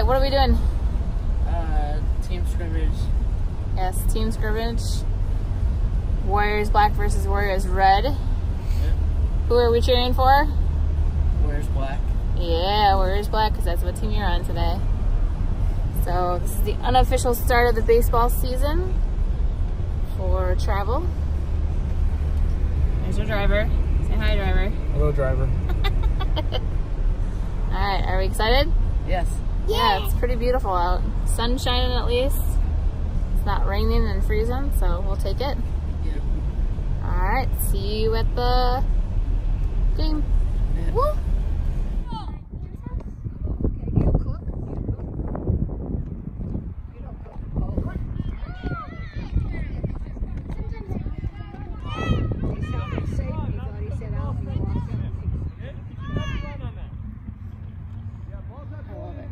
right, what are we doing? Uh, team scrimmage. Yes, team scrimmage. Warriors black versus Warriors red. Yep. Who are we cheering for? Where's black? Yeah, Warriors black because that's what team you're on today. So this is the unofficial start of the baseball season for travel. There's our driver. Say hi, driver. Hello, driver. All right, are we excited? Yes. Yeah, it's pretty beautiful out. Sun shining at least. It's not raining and freezing, so we'll take it. Yep. All right, see you at the game. Yep. Woo! I love it.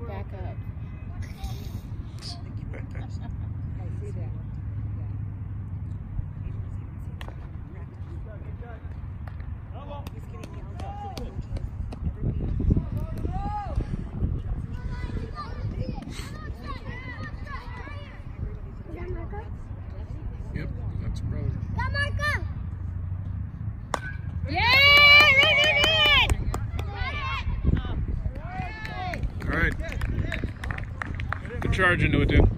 Back up. Yep, that's brother. All right. Good charge into it, dude.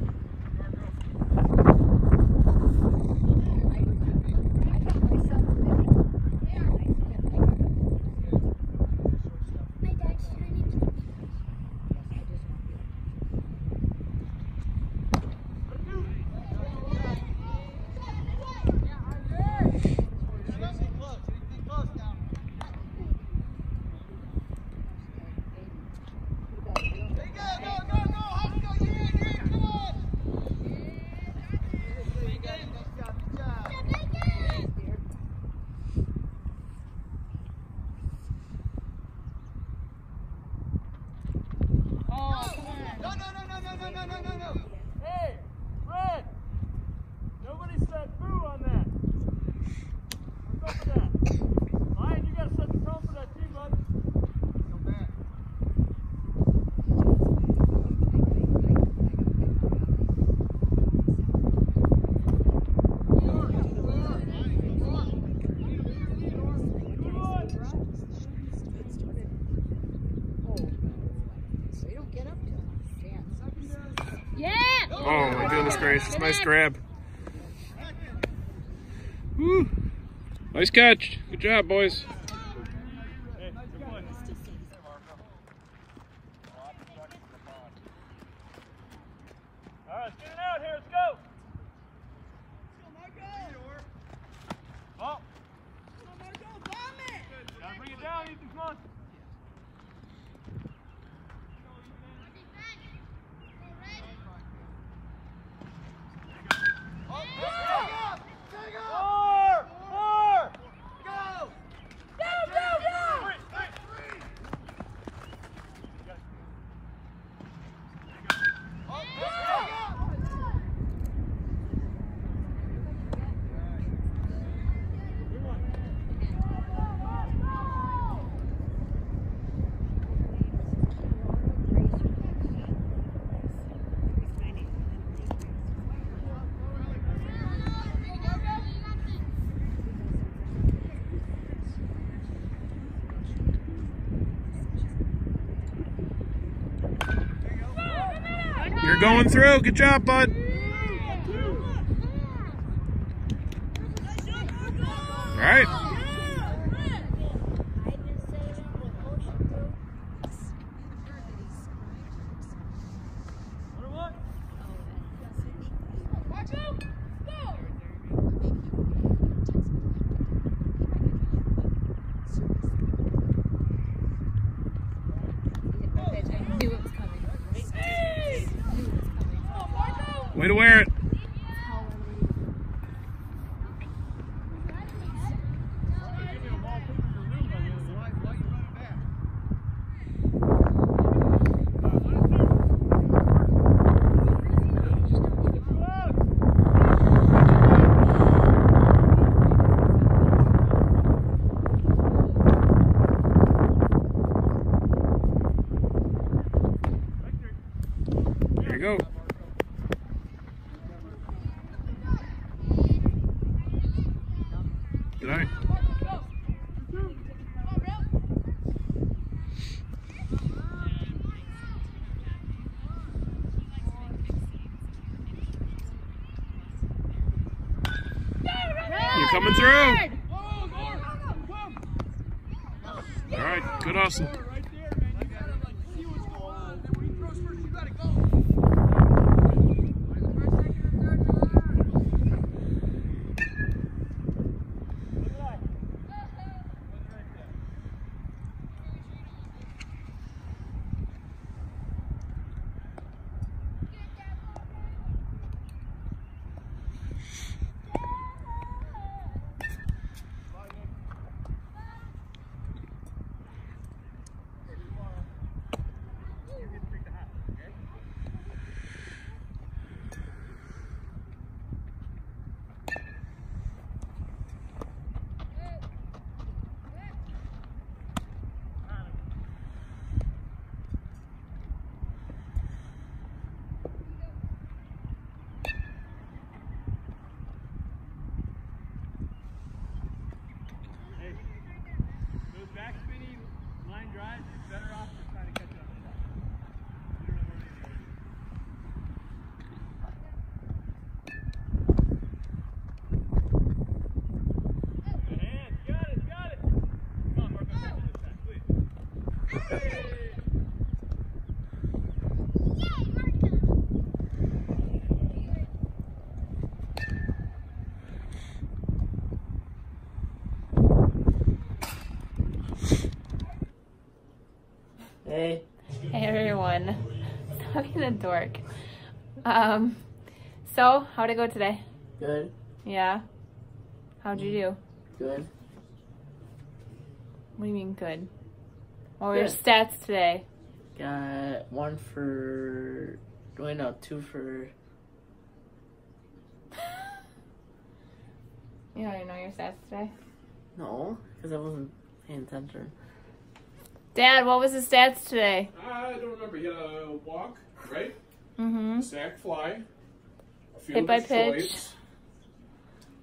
Goodness gracious! Nice grab. Woo. Nice catch. Good job, boys. Hey, good play. All right, let's get it out here. Let's go. Oh. Gotta bring it down, Ethan. Come on. Four! Four! Go! Go, go, go! You're going through. Good job, bud. All right. One one. Knew it was coming. Way to wear it. Coming through? All right, good hustle. Right there, man. You gotta like see what's going on. And when he throws first, you gotta go. Look at that. One's right there. You get to pick the hat, okay? Hey, those back spinny line drives, you're better off just trying to catch up. You don't know where they are. Good hand, got it, got it. Come on, Marco, catch it this time, please. Hey. Hey. Hey everyone. Stop being a dork. Um, so, how'd it go today? Good. Yeah? How'd you do? Good. What do you mean good? What were your stats today? Got one for. Wait, no, two for. You don't even know your stats today? No, because I wasn't paying attention. Dad, what was the stats today? I don't remember. He had a walk, right? Mm-hmm. Sac fly. a Hit by pitch. choice.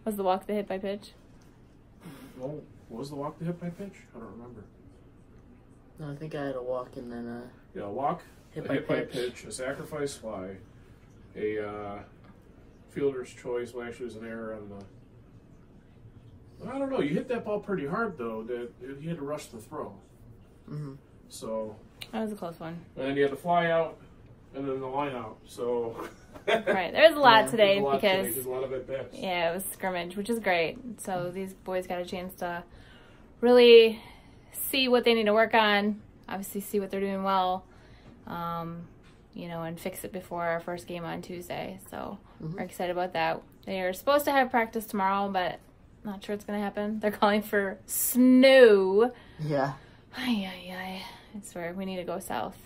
Was the walk the hit by pitch? No, what was the walk to hit by pitch? I don't remember. No, I think I had a walk and then a... Yeah, a walk, hit a by hit by pitch. pitch, a sacrifice fly, a uh, fielder's choice. Well, actually, it was an error on the. I don't know. You hit that ball pretty hard though. That He had to rush the throw. Hmm So That was a close one. and then you had the fly out, and then the line out. So Right, there was a lot Yeah, today There's a lot because today, a lot of at bats. Yeah, it was scrimmage, which is great. So these boys got a chance to really see what they need to work on, obviously see what they're doing well, um, you know, and fix it before our first game on Tuesday. So we're excited about that. They are supposed to have practice tomorrow, but not sure it's going to happen. They're calling for snow. Yeah. Ay, ay, ay. I swear, we need to go south.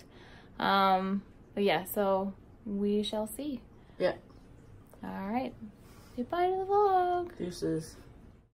Um, but yeah, so we shall see. Yeah. All right. Goodbye to the vlog. Deuces.